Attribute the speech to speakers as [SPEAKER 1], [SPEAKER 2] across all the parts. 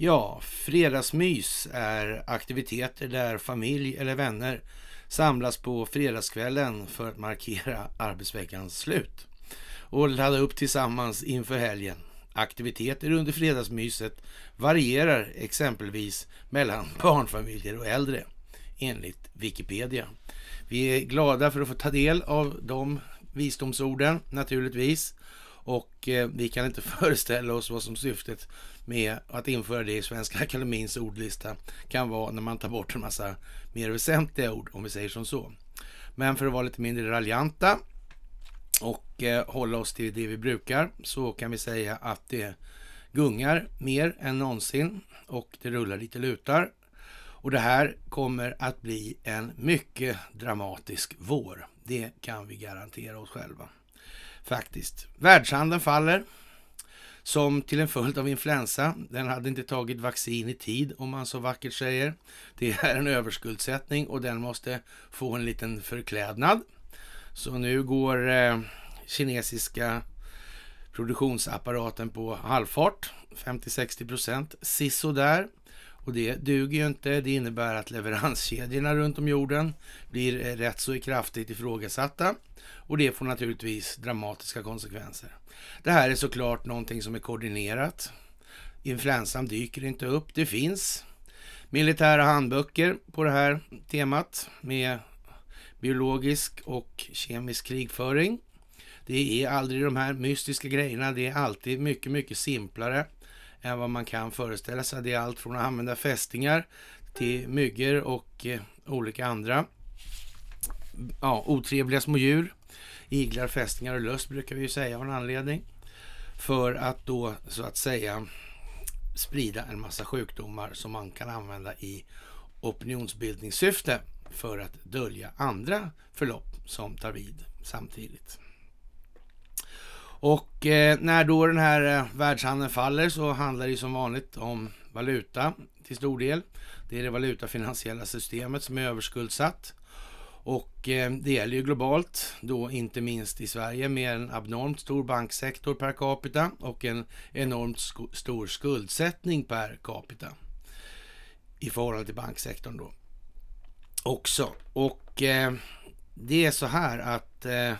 [SPEAKER 1] Ja, fredagsmys är aktiviteter där familj eller vänner samlas på fredagskvällen för att markera arbetsveckans slut och ladda upp tillsammans inför helgen. Aktiviteter under fredagsmyset varierar exempelvis mellan barnfamiljer och äldre enligt Wikipedia. Vi är glada för att få ta del av de visdomsorden naturligtvis och eh, vi kan inte föreställa oss vad som syftet med att införa det i Svenska Akademins ordlista kan vara när man tar bort en massa mer väsentliga ord, om vi säger som så. Men för att vara lite mindre raljanta och eh, hålla oss till det vi brukar så kan vi säga att det gungar mer än någonsin och det rullar lite lutar. Och det här kommer att bli en mycket dramatisk vår. Det kan vi garantera oss själva. Faktiskt. Världshandeln faller som till en följd av influensa. Den hade inte tagit vaccin i tid, om man så vackert säger. Det är en överskuldsättning och den måste få en liten förklädnad. Så nu går eh, kinesiska produktionsapparaten på halvfart, 50-60 procent, sisådär. Och det duger ju inte. Det innebär att leveranskedjorna runt om jorden blir eh, rätt så kraftigt ifrågasatta och det får naturligtvis dramatiska konsekvenser. Det här är såklart någonting som är koordinerat. Influensan dyker inte upp. Det finns militära handböcker på det här temat med biologisk och kemisk krigföring. Det är aldrig de här mystiska grejerna. Det är alltid mycket, mycket simplare än vad man kan föreställa sig. Det är allt från att använda fästingar till myggor och eh, olika andra ja, otrevliga små djur. Iglar, fästingar och löss brukar vi ju säga av en anledning. För att då så att säga sprida en massa sjukdomar som man kan använda i opinionsbildningssyfte för att dölja andra förlopp som tar vid samtidigt. Och eh, när då den här eh, världshandeln faller så handlar det som vanligt om valuta till stor del. Det är det valutafinansiella systemet som är överskuldsatt. Och eh, det gäller ju globalt, då inte minst i Sverige med en abnormt stor banksektor per capita och en enormt sk stor skuldsättning per capita i förhållande till banksektorn då också. Och eh, det är så här att eh,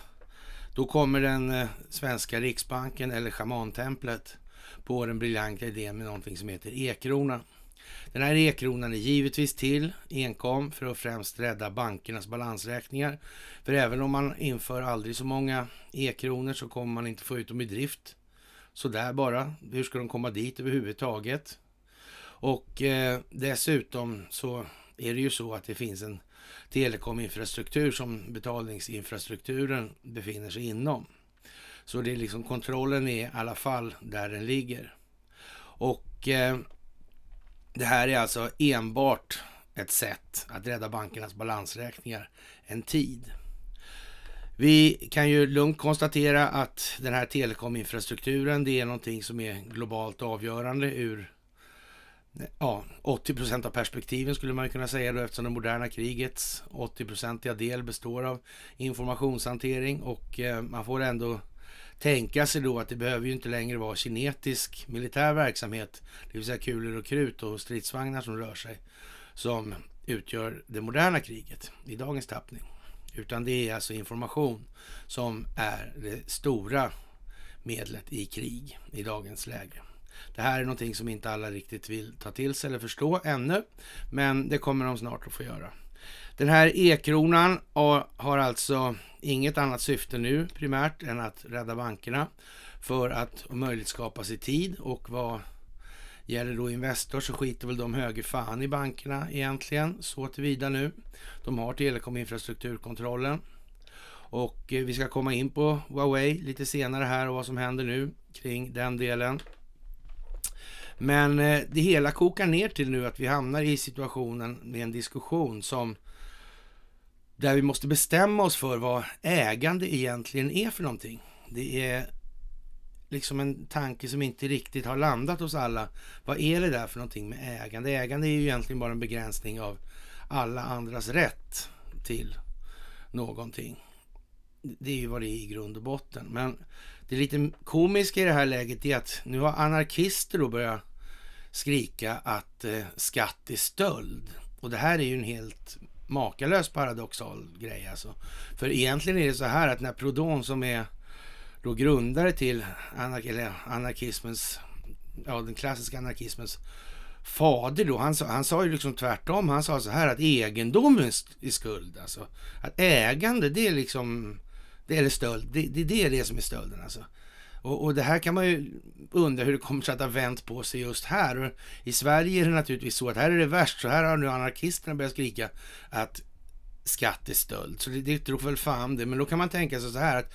[SPEAKER 1] då kommer den eh, svenska riksbanken eller shamantemplet på den briljanta idén med någonting som heter e-krona. Den här e-kronan är givetvis till enkom för att främst rädda bankernas balansräkningar. För även om man inför aldrig så många e-kronor så kommer man inte få ut dem i drift. Så där bara. Hur ska de komma dit överhuvudtaget? Och eh, dessutom så är det ju så att det finns en telekominfrastruktur som betalningsinfrastrukturen befinner sig inom. Så det är liksom kontrollen är i alla fall där den ligger. Och eh, det här är alltså enbart ett sätt att rädda bankernas balansräkningar en tid. Vi kan ju lugnt konstatera att den här telekominfrastrukturen, det är någonting som är globalt avgörande ur ja, 80 procent av perspektiven skulle man kunna säga då eftersom det moderna krigets 80-procentiga del består av informationshantering och eh, man får ändå tänka sig då att det behöver ju inte längre vara kinetisk militär verksamhet, det vill säga kulor och krut och stridsvagnar som rör sig, som utgör det moderna kriget i dagens tappning. Utan det är alltså information som är det stora medlet i krig i dagens läge. Det här är någonting som inte alla riktigt vill ta till sig eller förstå ännu, men det kommer de snart att få göra. Den här e-kronan har alltså inget annat syfte nu primärt än att rädda bankerna för att om möjligt skapa sig tid och vad gäller då Investor så skiter väl de höger fan i bankerna egentligen så tillvida nu. De har telekominfrastrukturkontrollen och eh, vi ska komma in på Huawei lite senare här och vad som händer nu kring den delen. Men eh, det hela kokar ner till nu att vi hamnar i situationen med en diskussion som där vi måste bestämma oss för vad ägande egentligen är för någonting. Det är liksom en tanke som inte riktigt har landat hos alla. Vad är det där för någonting med ägande? Ägande är ju egentligen bara en begränsning av alla andras rätt till någonting. Det är ju vad det är i grund och botten. Men det lite komiska i det här läget är att nu har anarkister då börjat skrika att eh, skatt är stöld. Och det här är ju en helt makalös paradoxal grej alltså. För egentligen är det så här att när Proudhon som är då grundare till anark eller anarkismens, ja den klassiska anarkismens fader då, han sa, han sa ju liksom tvärtom. Han sa så här att egendom är skuld alltså. Att ägande det är liksom, det är stöld, det, det, det är det som är stölden alltså. Och, och, det här kan man ju undra hur det kommer sig att det har vänt på sig just här. Och I Sverige är det naturligtvis så att här är det värst, så här har nu anarkisterna börjat skrika att skatt är stöld. Så det, det tror väl fan det, men då kan man tänka sig så här att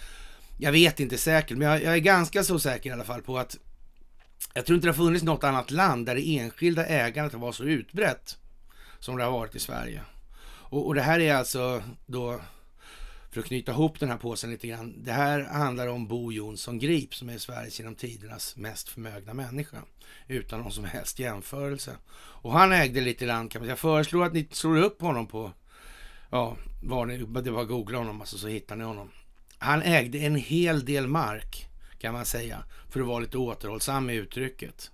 [SPEAKER 1] jag vet inte säkert, men jag, jag är ganska så säker i alla fall på att jag tror inte det har funnits något annat land där det enskilda ägandet har varit så utbrett som det har varit i Sverige. Och, och det här är alltså då, för att knyta ihop den här påsen lite grann. Det här handlar om Bo Jonsson Grip som är Sveriges genom tidernas mest förmögna människa. Utan någon som helst jämförelse. Och han ägde lite land kan man säga. Jag föreslår att ni slår upp honom på, ja, var ni, det var googla honom alltså så hittar ni honom. Han ägde en hel del mark kan man säga, för att vara lite återhållsam i uttrycket.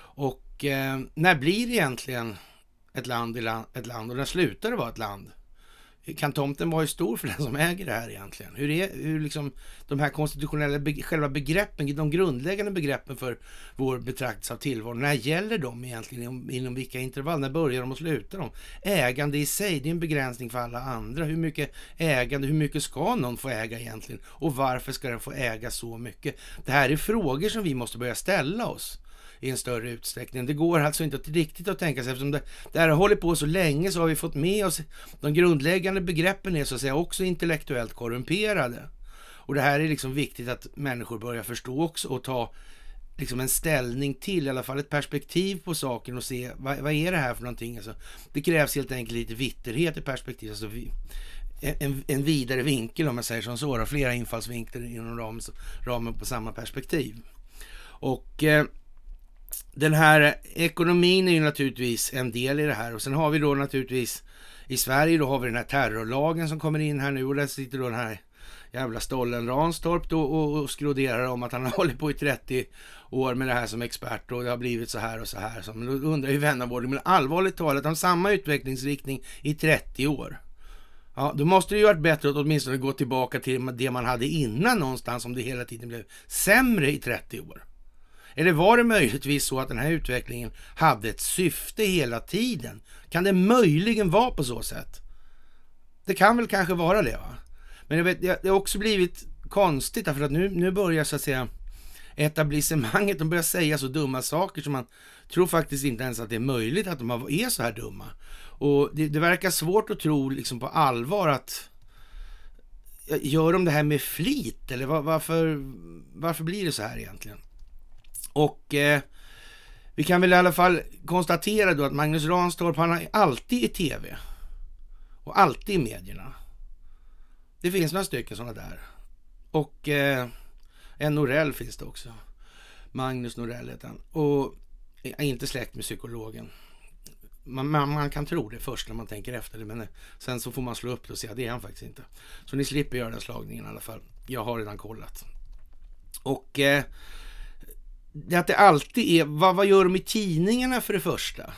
[SPEAKER 1] Och eh, när blir egentligen ett land ett land och när slutar det vara ett land? Kan tomten vara stor för den som äger det här egentligen? Hur är hur liksom de här konstitutionella, be, själva begreppen, de grundläggande begreppen för vår betraktelse av tillvaron, när gäller de egentligen? Inom, inom vilka intervall? När börjar de och slutar de? Ägande i sig, det är en begränsning för alla andra. Hur mycket ägande, hur mycket ska någon få äga egentligen? Och varför ska den få äga så mycket? Det här är frågor som vi måste börja ställa oss i en större utsträckning. Det går alltså inte riktigt att tänka sig, eftersom det, det här har hållit på så länge så har vi fått med oss, de grundläggande begreppen är så att säga också intellektuellt korrumperade. Och det här är liksom viktigt att människor börjar förstå också och ta liksom en ställning till, i alla fall ett perspektiv på saken och se vad, vad är det här för någonting. Alltså, det krävs helt enkelt lite vitterhet i perspektiv, alltså vi, en, en vidare vinkel om man säger som så, flera infallsvinklar inom ramen, ramen på samma perspektiv. Och eh, den här ekonomin är ju naturligtvis en del i det här och sen har vi då naturligtvis i Sverige då har vi den här terrorlagen som kommer in här nu och där sitter då den här jävla stollen Ranstorp då och, och skroderar om att han har hållit på i 30 år med det här som expert och det har blivit så här och så här. Så, men då undrar ju vän av ordning, men allvarligt talat om samma utvecklingsriktning i 30 år. Ja, då måste det ju varit bättre att åtminstone gå tillbaka till det man hade innan någonstans om det hela tiden blev sämre i 30 år. Eller var det möjligtvis så att den här utvecklingen hade ett syfte hela tiden? Kan det möjligen vara på så sätt? Det kan väl kanske vara det va? Men jag vet, det har också blivit konstigt därför att nu, nu börjar så att säga etablissemanget, de börjar säga så dumma saker som man tror faktiskt inte ens att det är möjligt att de är så här dumma. Och det, det verkar svårt att tro liksom på allvar att Gör de det här med flit eller var, varför, varför blir det så här egentligen? Och eh, vi kan väl i alla fall konstatera då att Magnus Ranstorp, han är alltid i tv. Och alltid i medierna. Det finns några stycken sådana där. Och eh, en Norell finns det också. Magnus Norell heter han. Och är inte släkt med psykologen. Man, man, man, kan tro det först när man tänker efter det, men eh, sen så får man slå upp det och se att det är han faktiskt inte. Så ni slipper göra den slagningen i alla fall. Jag har redan kollat. Och eh, det att det alltid är, vad, vad gör de i tidningarna för det första?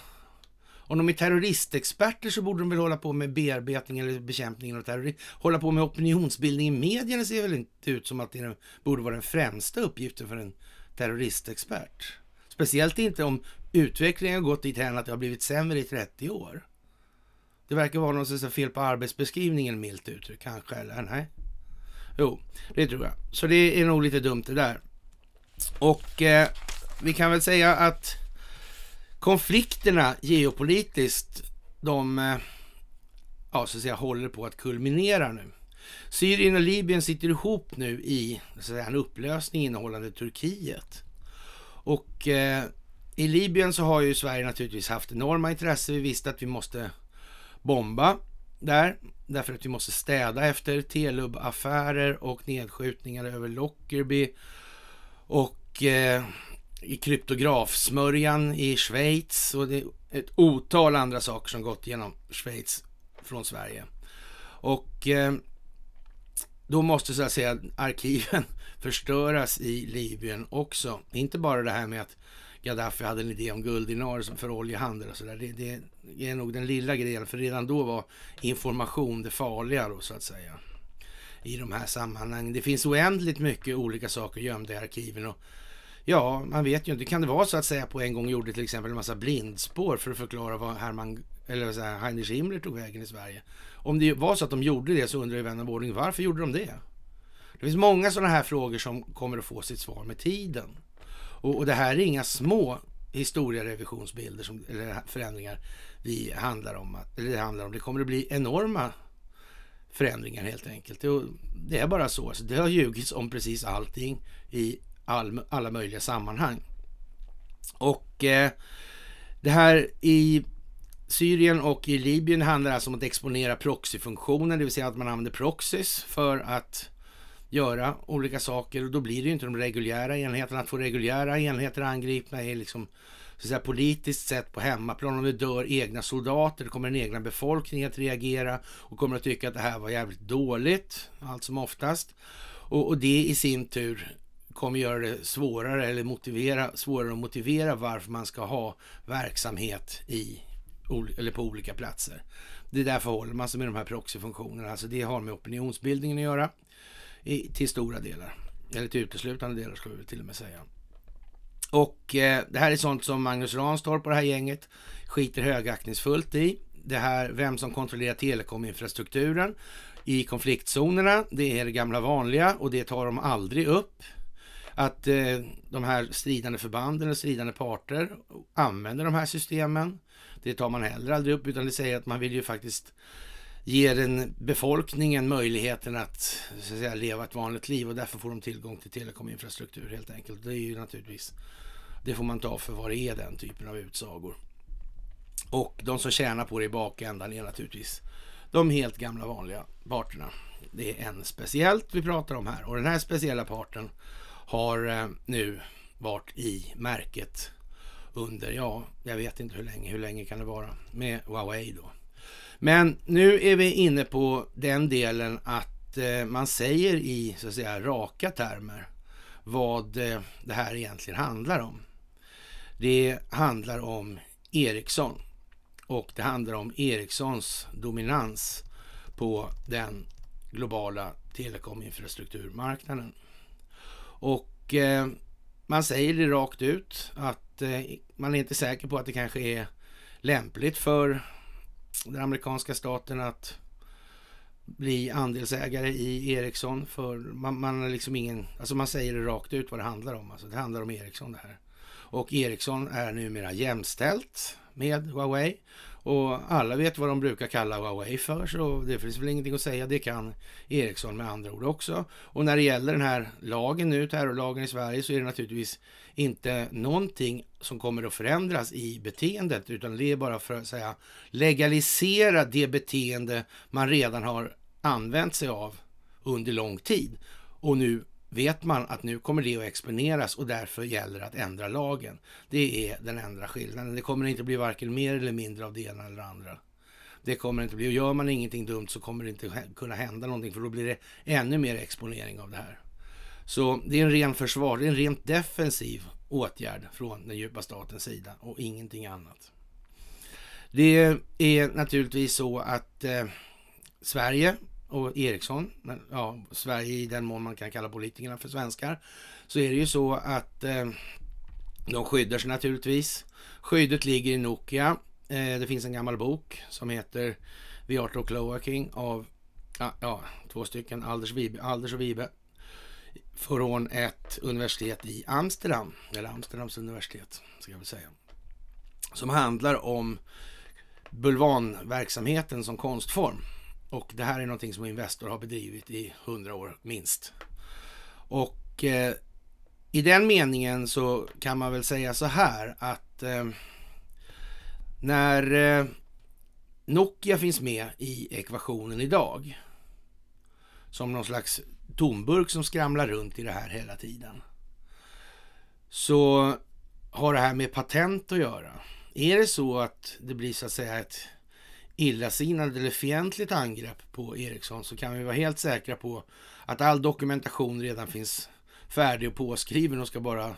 [SPEAKER 1] Om de är terroristexperter så borde de väl hålla på med bearbetning eller bekämpning av terrorism. Hålla på med opinionsbildning i medierna ser väl inte ut som att det borde vara den främsta uppgiften för en terroristexpert. Speciellt inte om utvecklingen har gått dit hän att det har blivit sämre i 30 år. Det verkar vara något fel på arbetsbeskrivningen milt uttryckt kanske, eller nej? Jo, det tror jag. Så det är nog lite dumt det där. Och eh, vi kan väl säga att konflikterna geopolitiskt, de eh, ja, så att säga, håller på att kulminera nu. Syrien och Libyen sitter ihop nu i så att säga, en upplösning innehållande Turkiet. Och eh, i Libyen så har ju Sverige naturligtvis haft enorma intresse. Vi visste att vi måste bomba där, därför att vi måste städa efter Telub-affärer och nedskjutningar över Lockerbie och eh, i kryptografsmörjan i Schweiz och det är ett otal andra saker som gått genom Schweiz från Sverige. Och eh, då måste så att säga arkiven förstöras i Libyen också. Inte bara det här med att Gaddafi hade en idé om gulddinarer för oljehandel och sådär. Det, det, är nog den lilla grejen, för redan då var information det farliga då så att säga. I de här sammanhangen. Det finns oändligt mycket olika saker gömda i arkiven och ja, man vet ju inte. Kan det vara så att säga på en gång gjorde till exempel en massa blindspår för att förklara vad Hermann, eller så här, Heinrich Himmler tog vägen i Sverige? Om det var så att de gjorde det så undrar ju vän av ordning varför gjorde de det? Det finns många sådana här frågor som kommer att få sitt svar med tiden. Och, och det här är inga små historierevisionsbilder som, eller förändringar vi handlar om. Eller det handlar om. Det kommer att bli enorma förändringar helt enkelt. Det, är bara så. Alltså, det har ljugits om precis allting i all, alla möjliga sammanhang. Och eh, det här i Syrien och i Libyen handlar alltså om att exponera proxyfunktionen, det vill säga att man använder proxys för att göra olika saker och då blir det ju inte de reguljära enheterna. Att få reguljära enheter angripna är liksom så att säga, politiskt sett på hemmaplan. Om det dör egna soldater, då kommer den egna befolkningen att reagera och kommer att tycka att det här var jävligt dåligt, allt som oftast. Och, och det i sin tur kommer göra det svårare eller motivera, svårare att motivera varför man ska ha verksamhet i eller på olika platser. Det är därför håller man sig med de här proxyfunktionerna. Alltså det har med opinionsbildningen att göra i, till stora delar. Eller till uteslutande delar skulle vi till och med säga. Och eh, det här är sånt som Magnus Ranstorp och det här gänget skiter högaktningsfullt i. Det här, vem som kontrollerar telekominfrastrukturen i konfliktzonerna, det är det gamla vanliga och det tar de aldrig upp. Att eh, de här stridande förbanden och stridande parter använder de här systemen. Det tar man heller aldrig upp utan det säger att man vill ju faktiskt ger den befolkningen möjligheten att, så att säga, leva ett vanligt liv och därför får de tillgång till telekominfrastruktur helt enkelt. Det är ju naturligtvis, det får man ta för vad det är den typen av utsagor. Och de som tjänar på det i bakändan är naturligtvis de helt gamla vanliga parterna. Det är en speciellt vi pratar om här och den här speciella parten har eh, nu varit i märket under, ja, jag vet inte hur länge, hur länge kan det vara, med Huawei då. Men nu är vi inne på den delen att eh, man säger i så att säga raka termer vad eh, det här egentligen handlar om. Det handlar om Ericsson och det handlar om Ericssons dominans på den globala telekominfrastrukturmarknaden. Och eh, man säger det rakt ut att eh, man är inte säker på att det kanske är lämpligt för den amerikanska staten att bli andelsägare i Ericsson. För man, man liksom ingen, alltså man säger det rakt ut vad det handlar om. Alltså det handlar om Ericsson det här. Och Ericsson är numera jämställt med Huawei. Och alla vet vad de brukar kalla Huawei för, så det finns väl ingenting att säga. Det kan Ericsson med andra ord också. Och när det gäller den här lagen nu, terrorlagen i Sverige, så är det naturligtvis inte någonting som kommer att förändras i beteendet, utan det är bara för att säga legalisera det beteende man redan har använt sig av under lång tid. Och nu vet man att nu kommer det att exponeras och därför gäller det att ändra lagen. Det är den enda skillnaden. Det kommer inte bli varken mer eller mindre av det ena eller andra. Det kommer inte bli, och gör man ingenting dumt så kommer det inte kunna hända någonting för då blir det ännu mer exponering av det här. Så det är en ren försvar, det är en rent defensiv åtgärd från den djupa statens sida och ingenting annat. Det är naturligtvis så att eh, Sverige och Ericsson, ja, Sverige i den mån man kan kalla politikerna för svenskar, så är det ju så att eh, de skyddar sig naturligtvis. Skyddet ligger i Nokia. Eh, det finns en gammal bok som heter The Art of Cloaking av ja, ja, två stycken, Alders, Vibe, Alders och Vibe från ett universitet i Amsterdam, eller Amsterdams universitet ska jag väl säga, som handlar om bulvanverksamheten som konstform. Och det här är någonting som Investor har bedrivit i hundra år minst. Och eh, i den meningen så kan man väl säga så här att eh, när eh, Nokia finns med i ekvationen idag som någon slags tomburk som skramlar runt i det här hela tiden. Så har det här med patent att göra. Är det så att det blir så att säga ett illasinnat eller fientligt angrepp på Ericsson så kan vi vara helt säkra på att all dokumentation redan finns färdig och påskriven och ska bara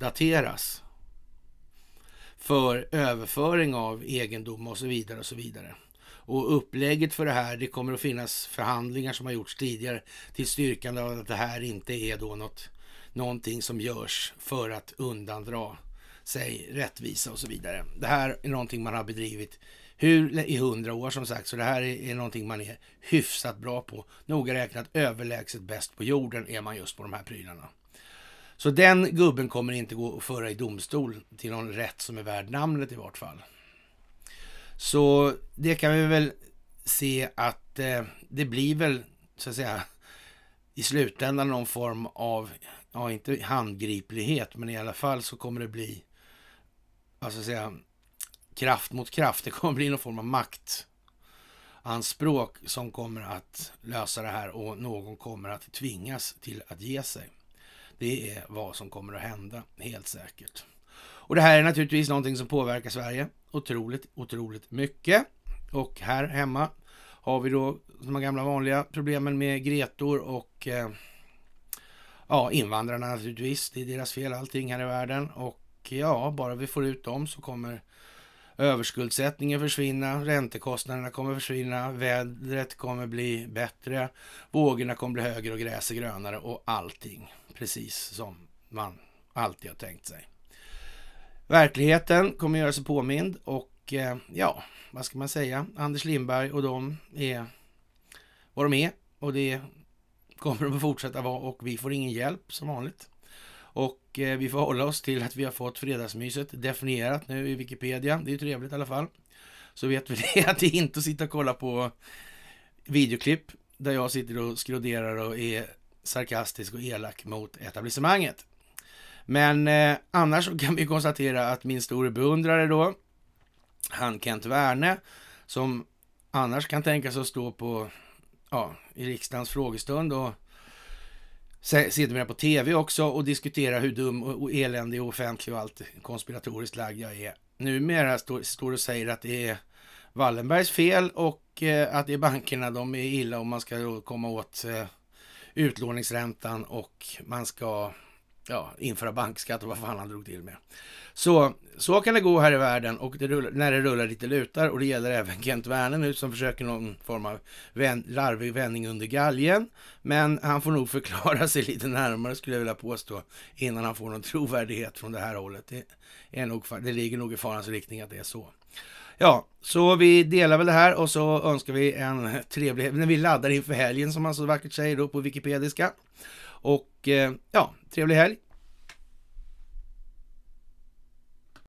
[SPEAKER 1] dateras. för överföring av egendom och så vidare och så vidare. Och upplägget för det här, det kommer att finnas förhandlingar som har gjorts tidigare till styrkande av att det här inte är då något, någonting som görs för att undandra sig rättvisa och så vidare. Det här är någonting man har bedrivit hur, i hundra år som sagt, så det här är, är någonting man är hyfsat bra på. Noga räknat överlägset bäst på jorden är man just på de här prylarna. Så den gubben kommer inte gå att föra i domstol till någon rätt som är värd namnet i vart fall. Så det kan vi väl se att eh, det blir väl så att säga i slutändan någon form av, ja inte handgriplighet, men i alla fall så kommer det bli, vad ska jag säga, kraft mot kraft. Det kommer bli någon form av maktanspråk som kommer att lösa det här och någon kommer att tvingas till att ge sig. Det är vad som kommer att hända, helt säkert. Och det här är naturligtvis någonting som påverkar Sverige otroligt, otroligt mycket. Och här hemma har vi då de gamla vanliga problemen med Gretor och eh, ja, invandrarna naturligtvis. Det är deras fel allting här i världen. Och ja, bara vi får ut dem så kommer överskuldsättningen försvinna, räntekostnaderna kommer försvinna, vädret kommer bli bättre, vågorna kommer bli högre och gräset grönare och allting precis som man alltid har tänkt sig. Verkligheten kommer göra sig påmind och eh, ja, vad ska man säga? Anders Lindberg och de är vad de är och det kommer de att fortsätta vara och vi får ingen hjälp som vanligt. Och eh, vi får hålla oss till att vi har fått fredagsmyset definierat nu i Wikipedia. Det är ju trevligt i alla fall. Så vet vi det att det är inte att sitta och kolla på videoklipp där jag sitter och skroderar och är sarkastisk och elak mot etablissemanget. Men eh, annars kan vi konstatera att min store beundrare då, han Kent Werne, som annars kan tänka sig att stå på, ja, i riksdagens frågestund och sedermera på tv också och diskutera hur dum och eländig och offentlig och allt konspiratoriskt lagd jag är. Numera står, står och säger att det är Wallenbergs fel och eh, att det är bankerna, de är illa om man ska komma åt eh, utlåningsräntan och man ska ja, införa bankskatt och vad fan han drog till med. Så, så kan det gå här i världen och det rullar, när det rullar lite lutar och det gäller även Kent Werner nu som försöker någon form av vän, larvig vändning under galgen. Men han får nog förklara sig lite närmare skulle jag vilja påstå innan han får någon trovärdighet från det här hållet. Det, är nog, det ligger nog i farans riktning att det är så. Ja, så vi delar väl det här och så önskar vi en trevlig, när vi laddar inför helgen som man så vackert säger då på wikipediska. Och eh, ja, trevlig helg.